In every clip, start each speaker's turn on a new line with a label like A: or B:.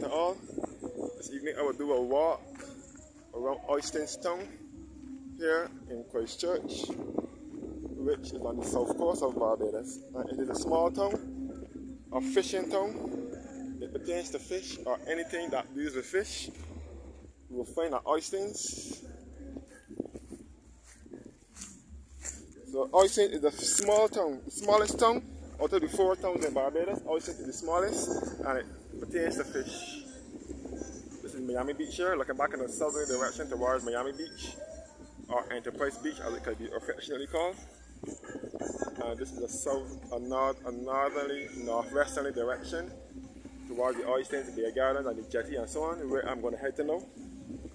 A: to all. This evening I will do a walk around Oistins here in Christchurch, which is on the south coast of Barbados. And it is a small town, a fishing town. It pertains to fish or anything that deals with fish. You will find at Oistins. So Oistins is a small town, the smallest town out of the four towns in Barbados. Oistins is the smallest and it to fish. This is Miami Beach here, looking back in the southerly direction towards Miami Beach, or Enterprise Beach as it could be affectionately called. And this is a south, a north, a northerly, northwesterly direction towards the Oistins, the Beer Gardens, and the jetty and so on, where I'm going to head to now.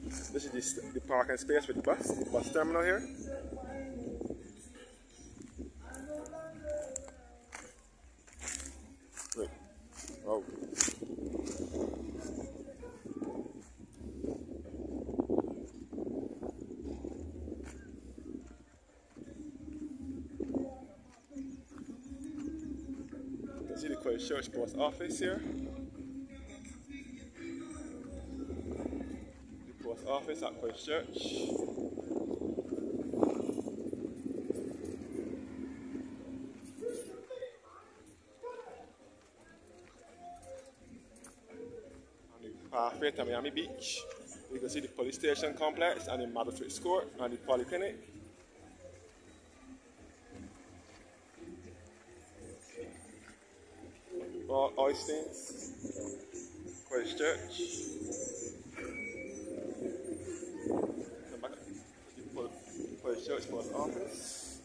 A: This is the, the parking space for the bus, the bus terminal here. Wait. Oh. You can see Christchurch post office here. The post office at. On the pathway to Miami Beach, you can see the police station complex and the magistrate's court and the polyclinic. All Oistins, Christchurch. Christchurch post office.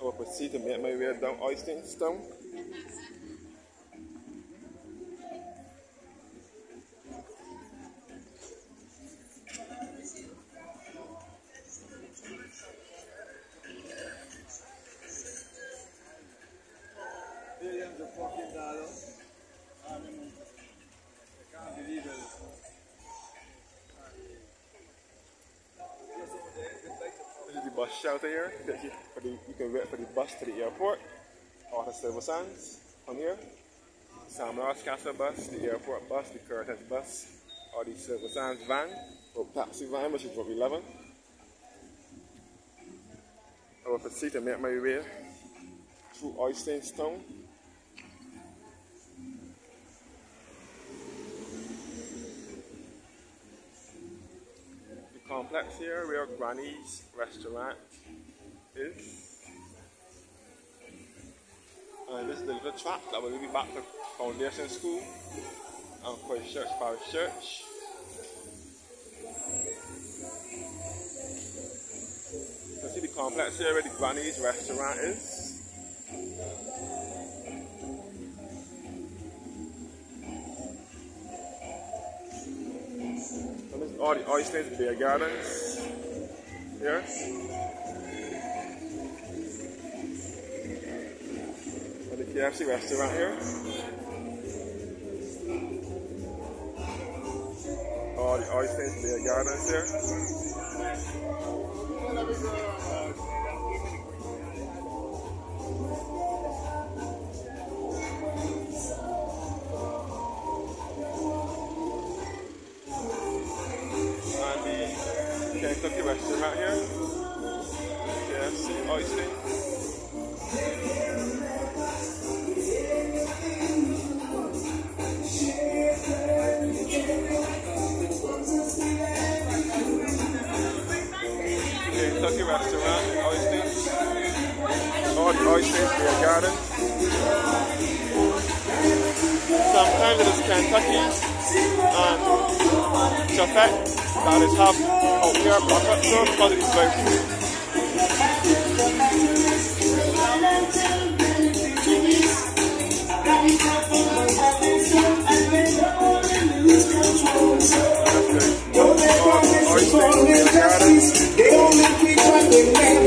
A: I will proceed to make my way down Oistins town. Sands from here. Sam Lord's Castle bus, the airport bus, the Curtis bus, or the Silver Sands van, or taxi van, which is Route 11. I will proceed to make my way through Oistins Town. The complex here where Granny's restaurant is. And this is the little track that will lead me back to Foundation School and Christchurch Parish Church. You can see the complex here where the Granny's restaurant is. And this is all the Oistins Beer Gardens here. KFC restaurant here. All the Oistins Beer Gardens here. And the Kentucky restaurant here. Because it is very
B: They only keep what they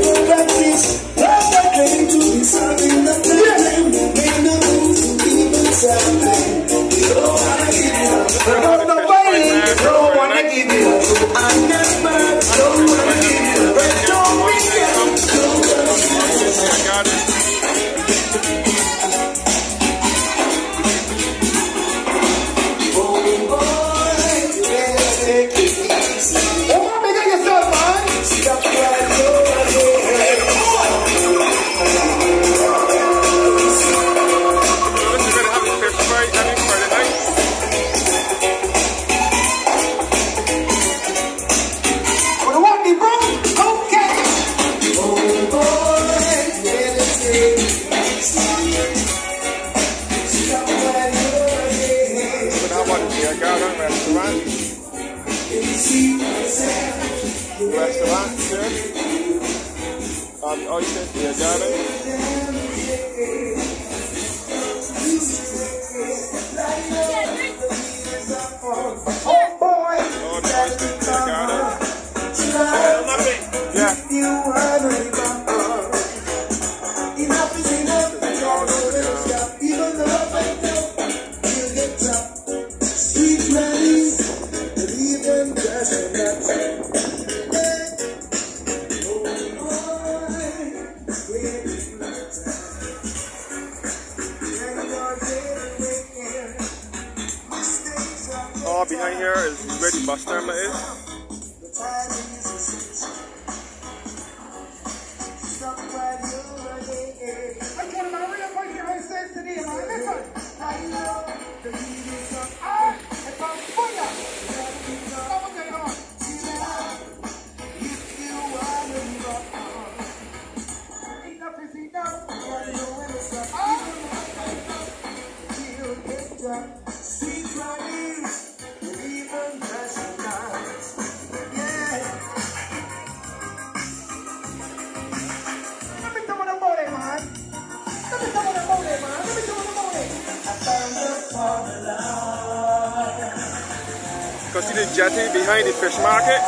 A: behind the fish market,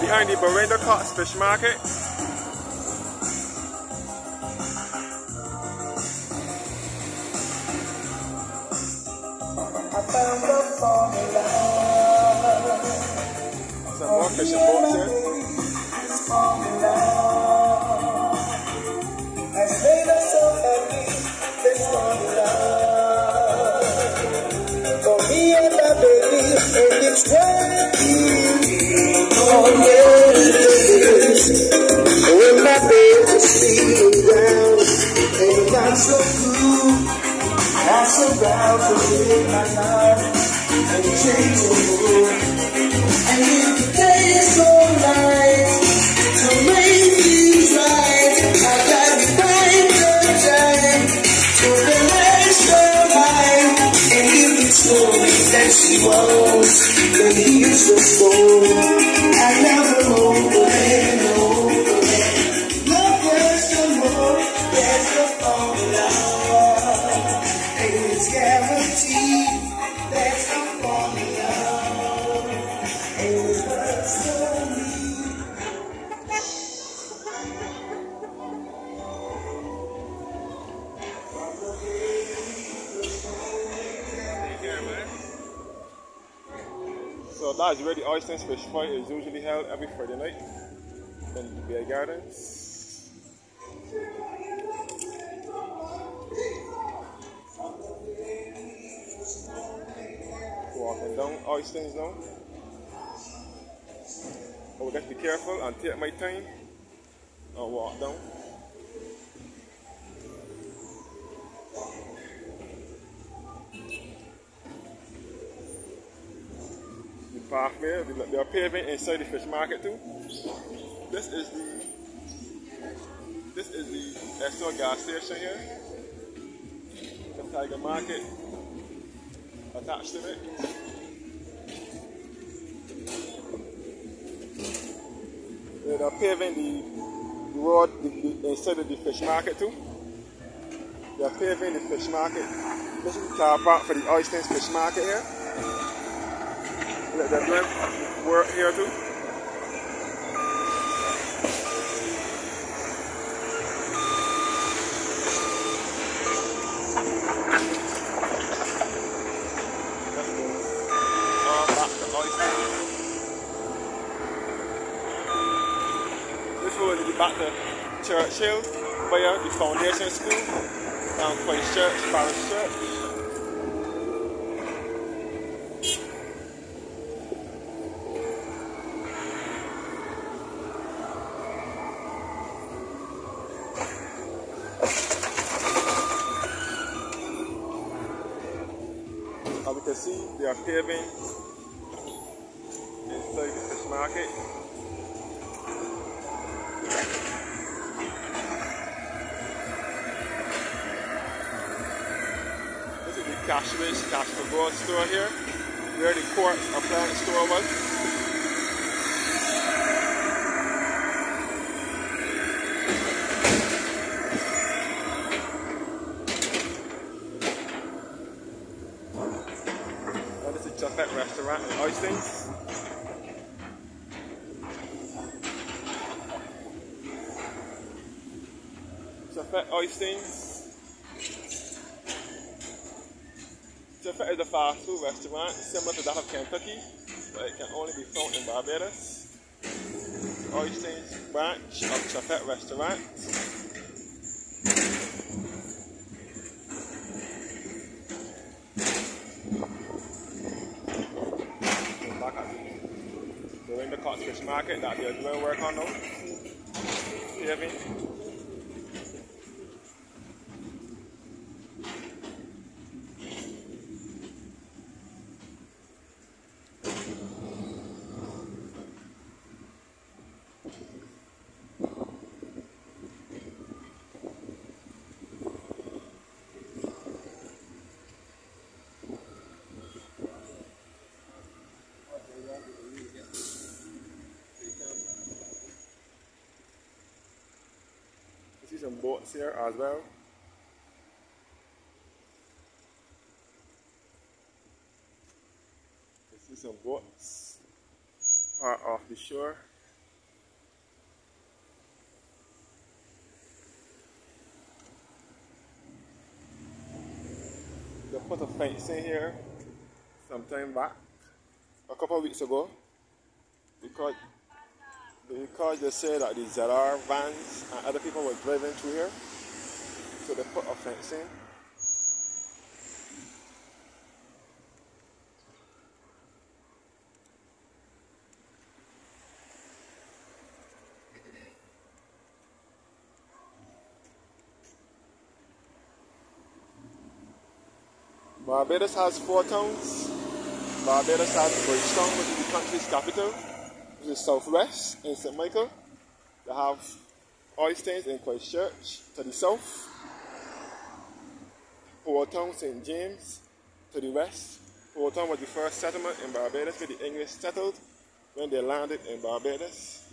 A: behind the Berinda Cox fish market.
B: I found the formula.
A: Some more fishing boats here.
B: Proud to live my life and change the. And if the day is so to make things right, I gotta the time to relax your mind. And if it's slowly that she wants, then here's the That's
A: where the Oistins Fish Fry is usually held every Friday night in the Bear Gardens. Walking down Oistins now. I will just be careful and take my time and walk down. Pathway, the, they are paving inside the fish market too. This is the this is the Esso gas station here. The Tiger Market attached to it. They are paving the, the road the, the, inside of the fish market too. They are paving the fish market. This is the car park for the Oistins fish market here. Let that lamp work here too. This road is back to Churchill via the Foundation School um, and Christ Church Parish Church. Are inside the fish market. This is the Cashwish Cash for store here, where the court appliance store was. In Oistins. Chefette Oistins. Chefette is a fast food restaurant similar to that of Kentucky, but it can only be found in Barbados. Oistins branch of Chefette Restaurant. Back at the Fish Market that they're doing work on now. Hear me? You see some boats here as well. You see some boats part off the shore. They put a fence in here some time back, a couple of weeks ago, because because they say that the ZR vans and other people were driving through here, so they put a fence in. Barbados has four towns. Barbados has Bridgetown, which is the country's capital to the southwest in St. Michael. They have Oistins in Christchurch to the south. Town, St. James to the west. Town was the first settlement in Barbados where the English settled when they landed in Barbados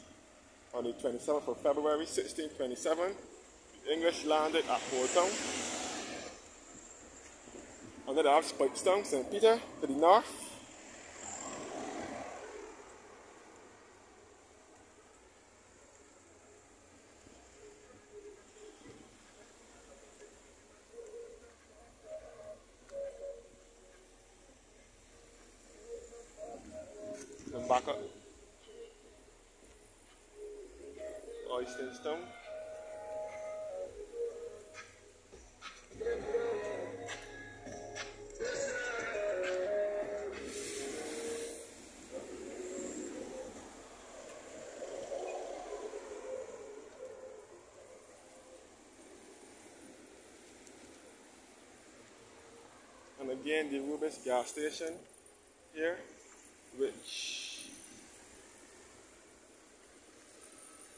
A: on the 27th of February 1627. The English landed at Town. And then they have Speightstown, St. Peter to the north. Again, the Rubis gas station here, which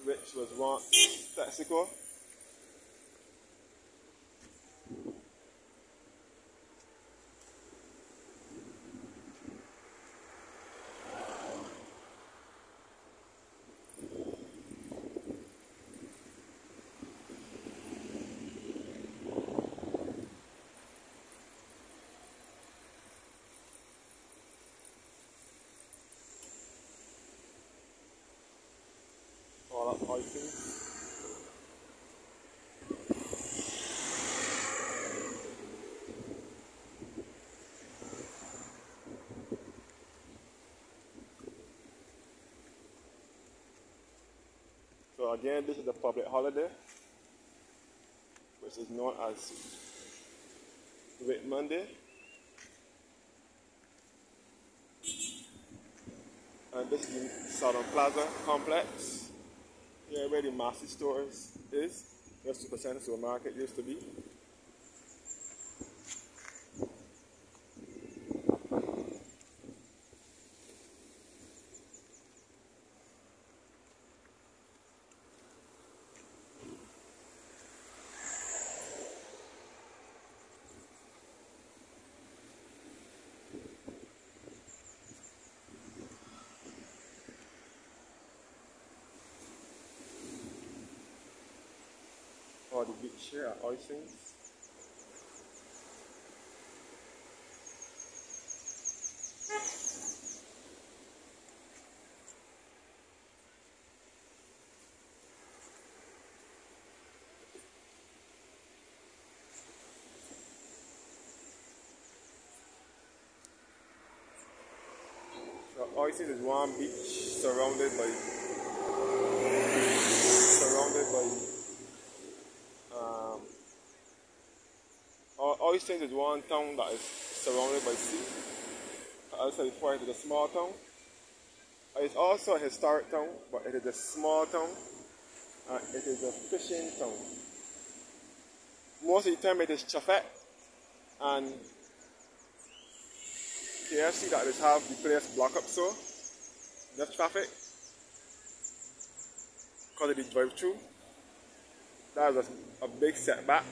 A: which was once Texaco. So again, this is the public holiday, which is known as Whit Monday. And this is the Southern Plaza complex. Here where the Massy stores is, where Supercenter Supermarket used to be. the beach here at Oistins? Is one beach surrounded by surrounded by you see is one town that is surrounded by sea. Also, it's part of the small town. It's also a historic town, but it is a small town. And it is a fishing town. Most of the time it is Chefette and KFC that is have the place blocked up so that's traffic because of the drive through. That is a, a big setback.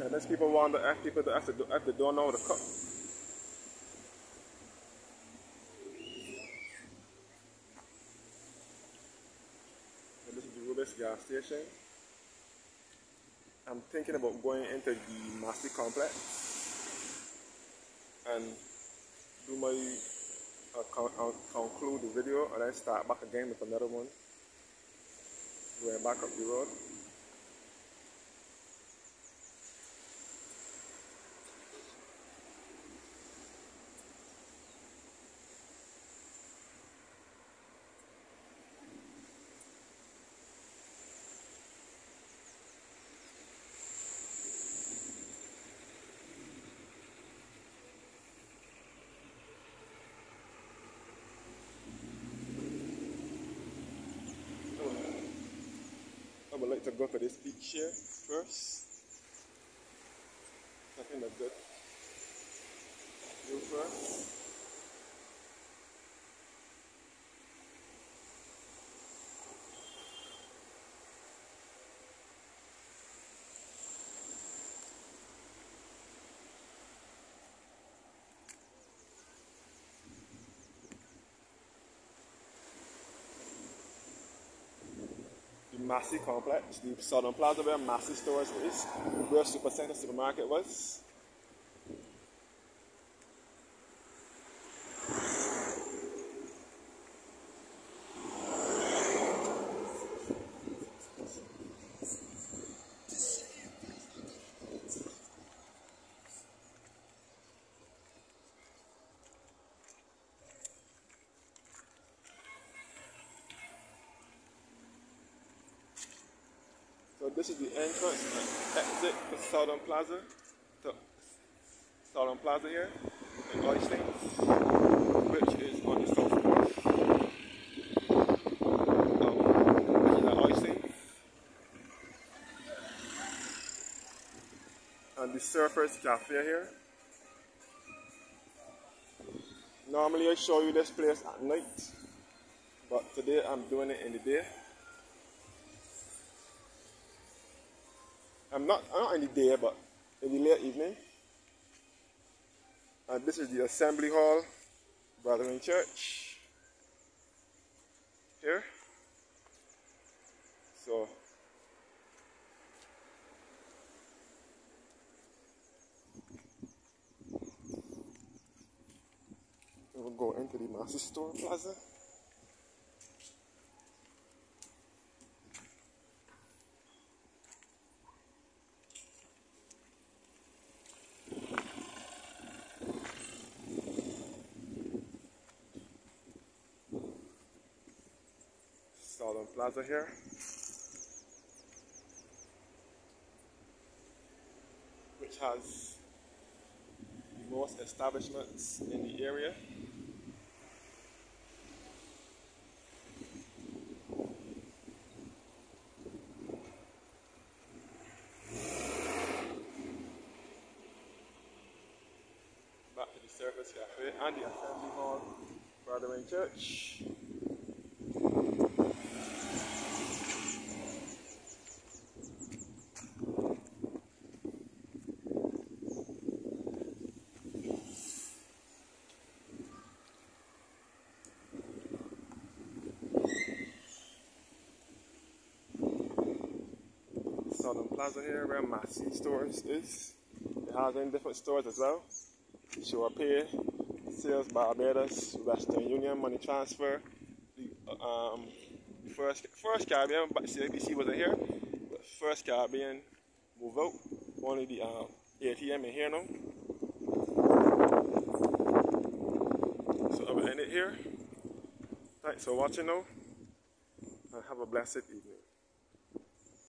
A: So unless people to ask people to to do, have to don't know the. And this is the Rubis gas station. I'm thinking about going into the Massy complex and do my uh, con- conclude the video and then start back again with another one. Going back up the road. Would to go to this here first. First. Massy complex, the Southern Plaza where Massy stores is, where Supercenter supermarket was. This is the entrance and exit to Southern Plaza, to Southern Plaza here in Oistins, which is on the south Oistins. Um, and the Surfers Cafe here. Normally I show you this place at night, but today I'm doing it in the day. I'm not, I'm not in the day, but in the late evening. And this is the Assembly Hall, Brethren Church. Here. So, we'll go into the Master Store Plaza. Southern Plaza here. Which has the most establishments in the area. Back to the Surfers Cafe and the Assembly Hall, Brethren Church. Southern Plaza here where Massy stores is. It has in different stores as well. Sure Pay, Sales Barbados, Western Union, Money Transfer, the, um, first first Caribbean, but CIBC wasn't here. But first Caribbean move out. Only the um, ATM in here now. So I'm gonna end it here. Thanks for watching now. And have a blessed.